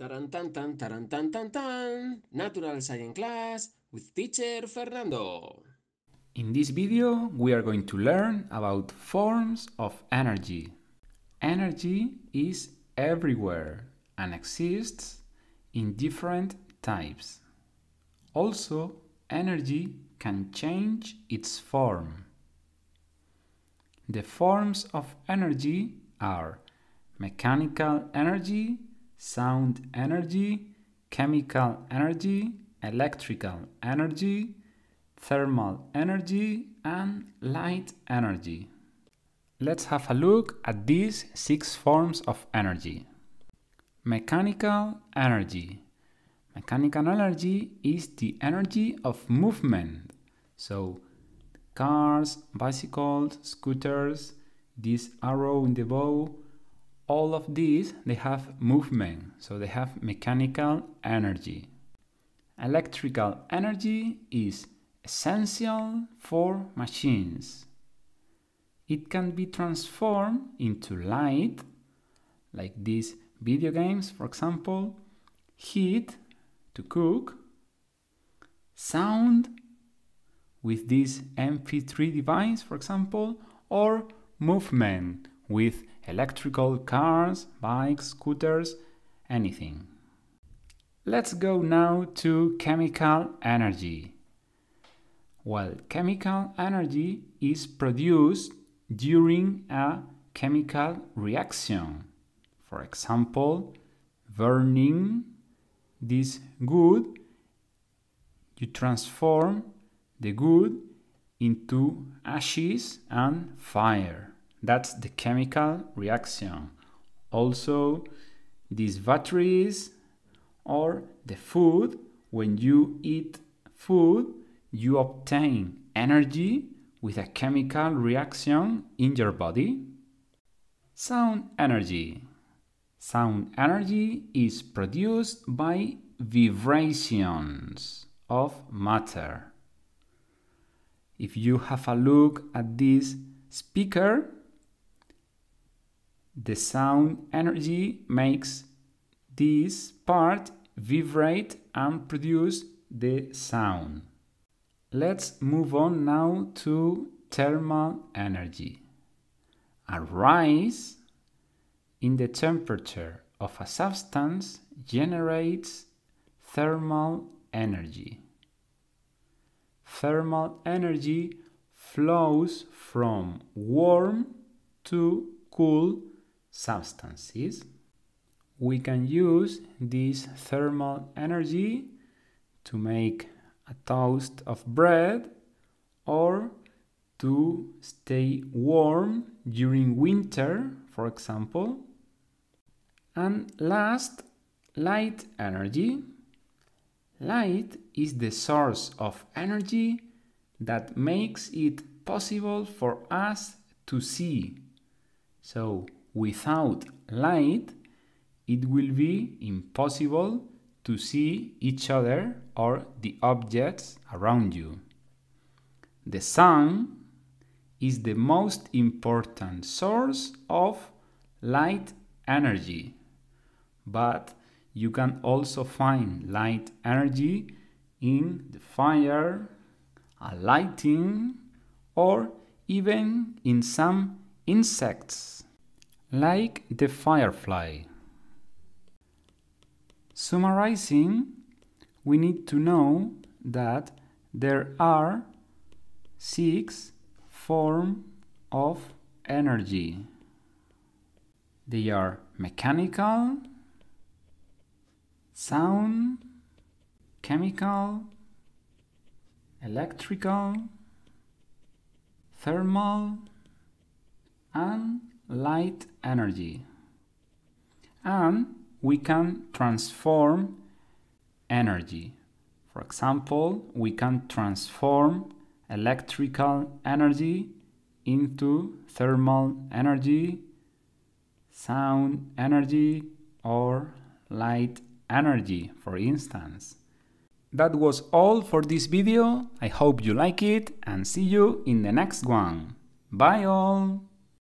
Tarantantan, tarantantan, Natural Science Class with teacher Fernando. In this video, we are going to learn about forms of energy. Energy is everywhere and exists in different types. Also, energy can change its form. The forms of energy are mechanical energy, sound energy, chemical energy, electrical energy, thermal energy, and light energy. Let's have a look at these six forms of energy. Mechanical energy. Mechanical energy is the energy of movement. So, cars, bicycles, scooters, this arrow in the bow, all of these they have movement. So they have mechanical energy. Electrical energy is essential for machines. It can be transformed into light like these video games for example heat to cook sound with this mp3 device for example or movement with electrical cars, bikes, scooters, anything. Let's go now to chemical energy. Well, chemical energy is produced during a chemical reaction. For example, burning this good, you transform the good into ashes and fire. That's the chemical reaction. Also, these batteries or the food, when you eat food, you obtain energy with a chemical reaction in your body. Sound energy. Sound energy is produced by vibrations of matter. If you have a look at this speaker, the sound energy makes this part vibrate and produce the sound. Let's move on now to thermal energy. A rise in the temperature of a substance generates thermal energy. Thermal energy flows from warm to cool substances. We can use this thermal energy to make a toast of bread or to stay warm during winter, for example. And last, light energy. Light is the source of energy that makes it possible for us to see. So, without light, it will be impossible to see each other or the objects around you. The sun is the most important source of light energy, but you can also find light energy in the fire, a lighting, or even in some insects like the firefly. Summarizing, we need to know that there are six forms of energy. They are mechanical, sound, chemical, electrical, thermal, and light energy. And we can transform energy. For example, we can transform electrical energy into thermal energy, sound energy, or light energy, for instance. That was all for this video. I hope you like it and see you in the next one. Bye all!